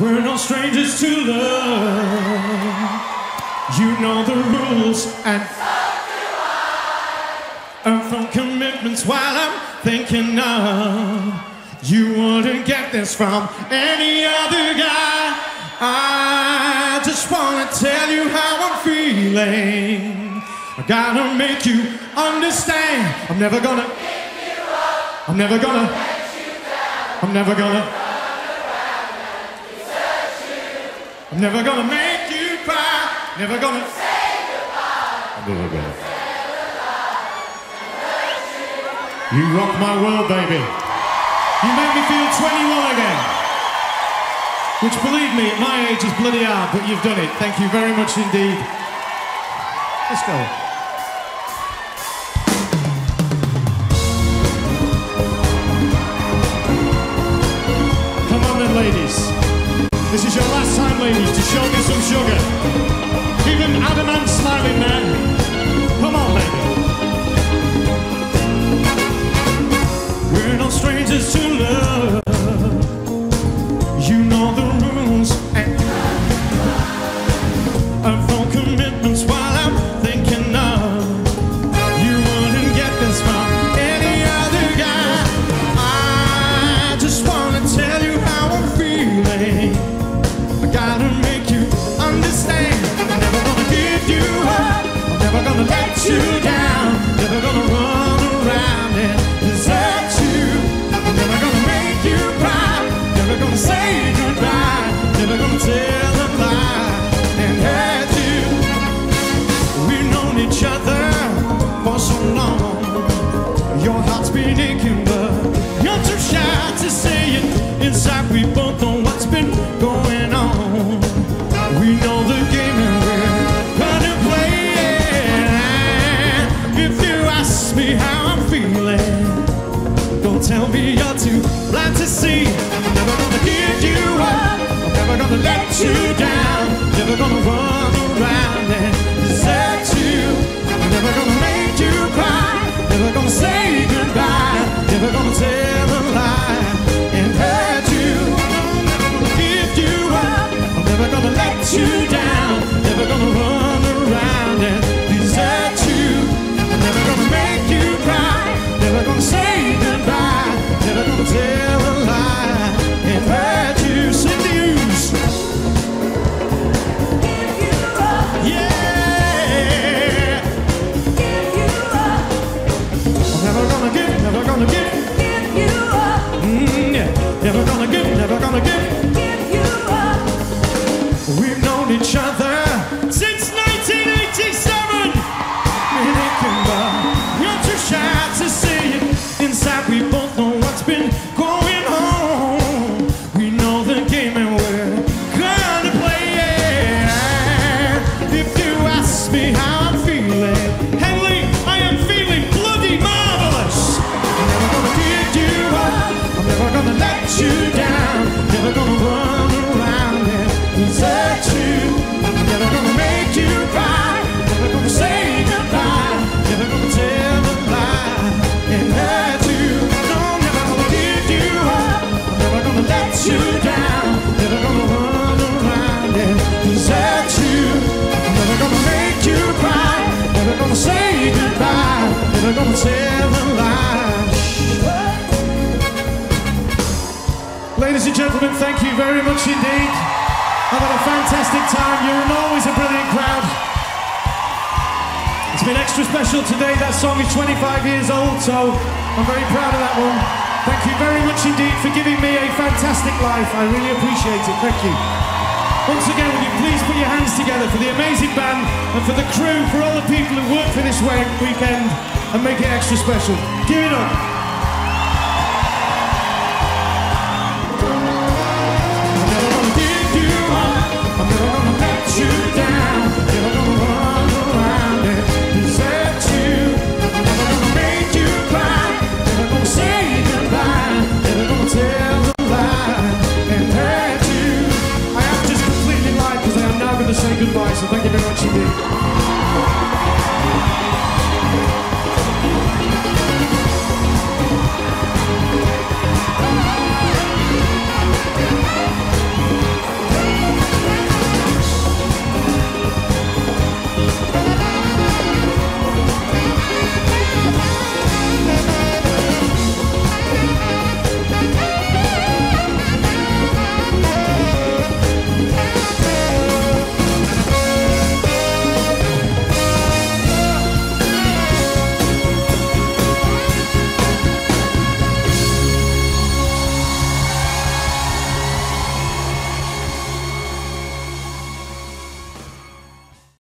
We're no strangers to love. You know the rules and and from commitments while I'm thinking of you wouldn't get this from any other guy. I just wanna tell you how I'm feeling. I gotta make you understand. I'm never gonna. I'm never gonna. I'm never gonna. I'm never gonna make you cry. Never gonna. I'm never gonna. You rock my world, baby. You make me feel 21 again. Which, believe me, at my age is bloody hard, but you've done it. Thank you very much indeed. Let's go. Ladies, to show me some sugar. Your heart's been aching, but you're too shy to say me how I'm feeling, don't tell me you're too blind to see. I'm never gonna give you up. I'm never gonna let you down. Never gonna run around and desert you. I'm never gonna make you cry. Never gonna say goodbye. Never gonna tell Never gonna give, never gonna give. A lie. Ladies and gentlemen, thank you very much indeed. I've had a fantastic time. You're always a brilliant crowd. It's been extra special today. That song is 25 years old, so I'm very proud of that one. Thank you very much indeed for giving me a fantastic life. I really appreciate it. Thank you. Once again, would you please put your hands together for the amazing band and for the crew, for all the people who work for this we- weekend and make it extra special. Give it up.